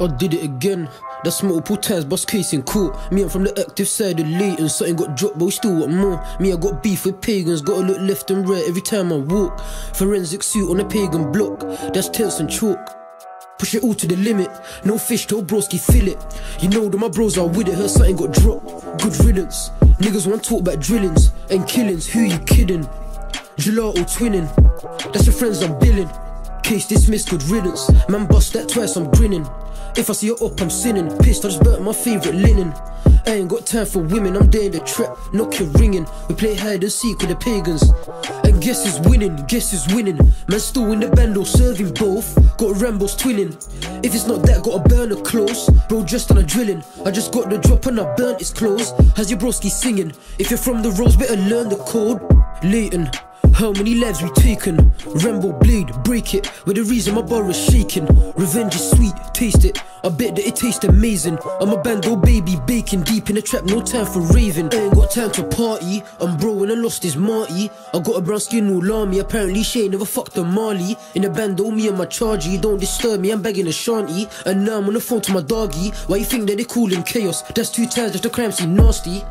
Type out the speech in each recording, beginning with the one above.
I did it again. That's multiple times, boss case in court. Me, I'm from the active side of Leyton. Something got dropped, but we still want more. Me, I got beef with pagans. Gotta look left and right every time I walk. Forensic suit on a pagan block. That's tense and chalk. Push it all to the limit. No fish till broski fill it. You know that my bros are with it. Heard something got dropped. Good riddance. Niggas want talk about drillings and killings. Who you kidding? Gelato twinning. That's your friends I'm billing. Case dismissed, good riddance. Man, bust that twice, I'm grinning. If I see her up, I'm sinning. Pissed, I just burnt my favorite linen. I ain't got time for women, I'm there in the trap, knock your ringing. We play hide and seek with the pagans. And guess who's winning, guess who's winning. Man, still in the bando, serving both. Got Rambo's twinning. If it's not that, got a burner close. Bro, just on a drilling. I just got the drop and I burnt his clothes. Has your broski singing? If you're from the rose, better learn the code. Leyton. How many lives we taken? Rambo bleed, break it. With the reason my bar is shaking. Revenge is sweet, taste it. I bet that it tastes amazing. I'm a bando baby, baking deep in the trap, no time for raving. I ain't got time to party. I'm bro and I lost his Marty. I got a brown skin all army. Apparently Shay never fucked a Marley. In the bando, me and my chargy. Don't disturb me, I'm begging a shanty. And now I'm on the phone to my doggy. Why you think that they call him chaos? That's two times just the crime seem nasty.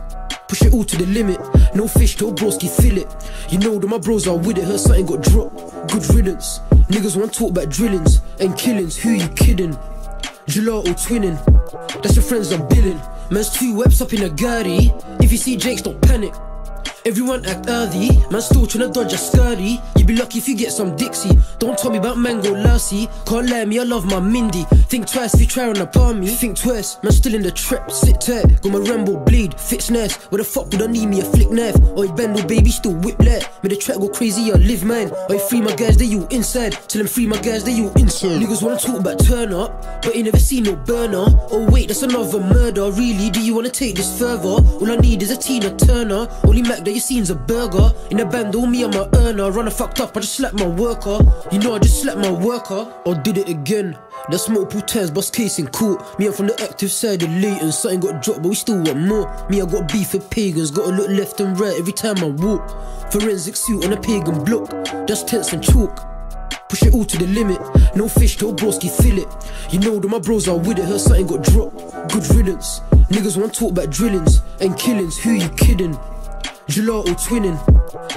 Push it all to the limit. No fish till broski fill it. You know that my bros are with it. Heard something got dropped. Good riddance. Niggas want to talk about drillings and killings. Who you kidding? Gelato twinning. That's your friends I'm billing. Man's two webs up in a gari. If you see Jakes, don't panic. Everyone act earthy, man still tryna dodge a scurry. You be lucky if you get some Dixie. Don't tell me about mango lassie. Can't lie me, I love my Mindy. Think twice if you try on upon me. Think twice, man still in the trap. Sit tight, got my Rambo bleed, fits nice. Where the fuck would I need me a flick knife? Or you bend baby still whip left. Made the track go crazy, I live mine. You free my guys, they you inside. Tell them free my guys, they you inside. Niggas wanna talk about turn up, but you never seen no burner. Oh wait, that's another murder. Really, do you wanna take this further? All I need is a Tina Turner. Only Mac that you seen's a burger. In the band, all me, I'm a earner. Runner fucked up, I just slapped my worker. You know, I just slapped my worker. Or did it again. That's multiple times, boss case in court. Me, I'm from the active side of Leyton. Something got dropped, but we still want more. Me, I got beef with pagans. Gotta look left and right every time I walk. Forensic suit on a pagan block. That's tense and chalk. Push it all to the limit. No fish till broski fill it. You know that my bros are with it. her something got dropped. Good riddance. Niggas want talk about drillings and killings. Who you kidding? Gelato twinning.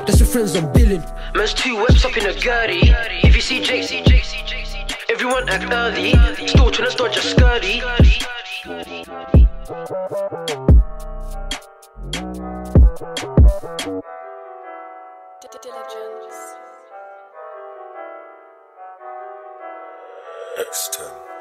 That's your friends I'm billing. Man's two webs up in a gari. If you see Jake, see Jake, see Jake, see Jake. Everyone act early. Still trying to dodge a scurry. Diligence. X10.